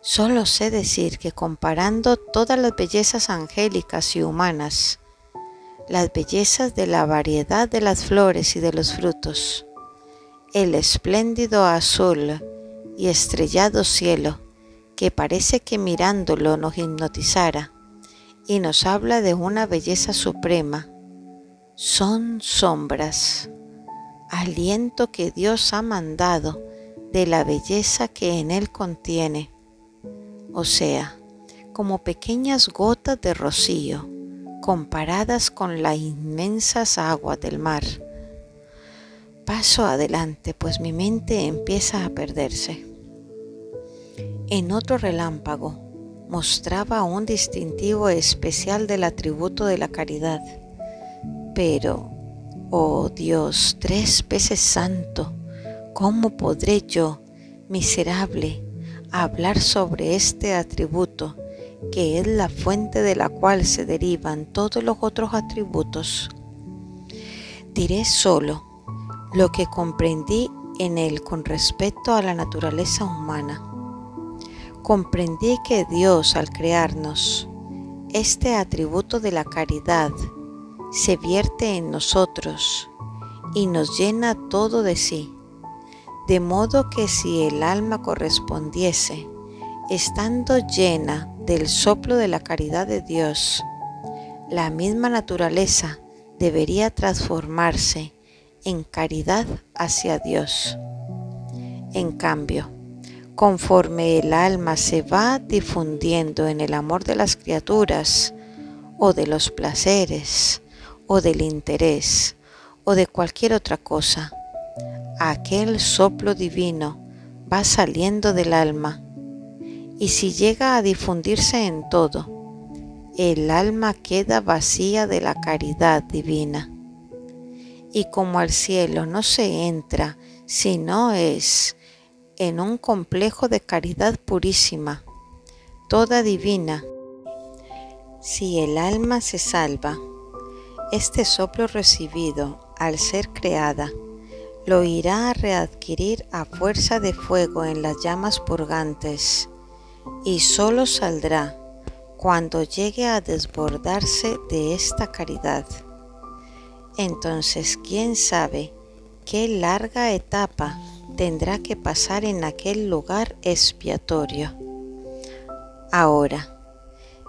Solo sé decir que comparando todas las bellezas angélicas y humanas, las bellezas de la variedad de las flores y de los frutos, el espléndido azul y estrellado cielo, que parece que mirándolo nos hipnotizara y nos habla de una belleza suprema, son sombras, aliento que Dios ha mandado de la belleza que en él contiene. O sea, como pequeñas gotas de rocío comparadas con las inmensas aguas del mar. Paso adelante, pues mi mente empieza a perderse. En otro relámpago mostraba un distintivo especial del atributo de la caridad. Pero, oh Dios, tres veces santo, ¿cómo podré yo, miserable, hablar sobre este atributo, que es la fuente de la cual se derivan todos los otros atributos. Diré solo lo que comprendí en él con respecto a la naturaleza humana. Comprendí que Dios al crearnos, este atributo de la caridad, se vierte en nosotros y nos llena todo de sí de modo que si el alma correspondiese, estando llena del soplo de la caridad de Dios, la misma naturaleza debería transformarse en caridad hacia Dios. En cambio, conforme el alma se va difundiendo en el amor de las criaturas, o de los placeres, o del interés, o de cualquier otra cosa, aquel soplo divino va saliendo del alma y si llega a difundirse en todo, el alma queda vacía de la caridad divina. Y como al cielo no se entra si no es en un complejo de caridad purísima, toda divina, si el alma se salva, este soplo recibido al ser creada, lo irá a readquirir a fuerza de fuego en las llamas purgantes, y solo saldrá cuando llegue a desbordarse de esta caridad. Entonces, ¿quién sabe qué larga etapa tendrá que pasar en aquel lugar expiatorio? Ahora,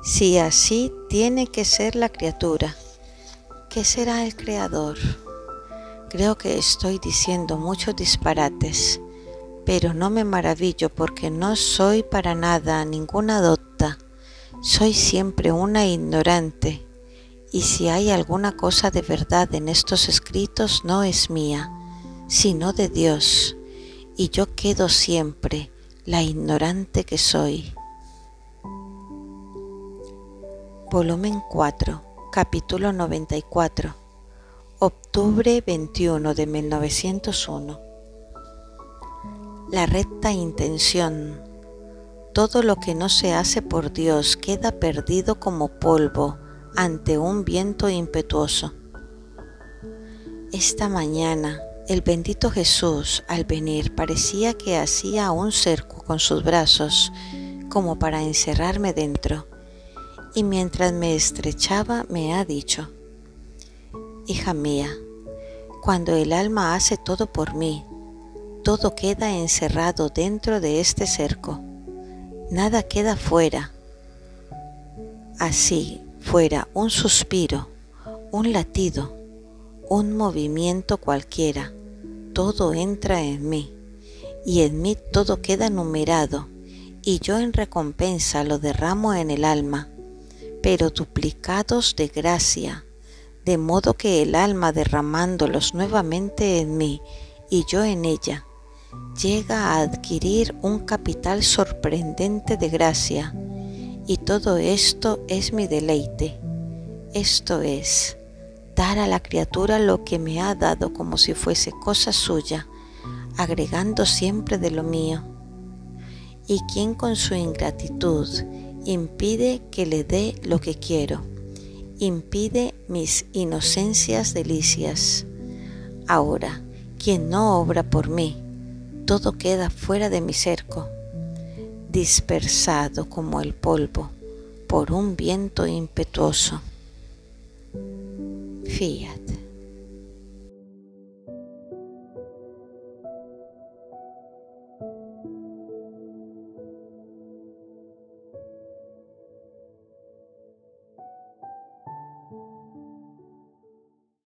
si así tiene que ser la criatura, ¿qué será el Creador? Creo que estoy diciendo muchos disparates, pero no me maravillo porque no soy para nada ninguna docta, soy siempre una ignorante, y si hay alguna cosa de verdad en estos escritos no es mía, sino de Dios, y yo quedo siempre la ignorante que soy. Volumen 4, capítulo 94 Octubre 21 de 1901. La recta intención. Todo lo que no se hace por Dios queda perdido como polvo ante un viento impetuoso. Esta mañana el bendito Jesús al venir parecía que hacía un cerco con sus brazos como para encerrarme dentro, y mientras me estrechaba me ha dicho, Hija mía, cuando el alma hace todo por mí, todo queda encerrado dentro de este cerco, nada queda fuera. Así fuera un suspiro, un latido, un movimiento cualquiera, todo entra en mí, y en mí todo queda numerado, y yo en recompensa lo derramo en el alma, pero duplicados de gracia, de modo que el alma derramándolos nuevamente en mí y yo en ella, llega a adquirir un capital sorprendente de gracia, y todo esto es mi deleite. Esto es, dar a la criatura lo que me ha dado como si fuese cosa suya, agregando siempre de lo mío. Y quien con su ingratitud impide que le dé lo que quiero impide mis inocencias delicias. Ahora, quien no obra por mí, todo queda fuera de mi cerco, dispersado como el polvo por un viento impetuoso. Fiat.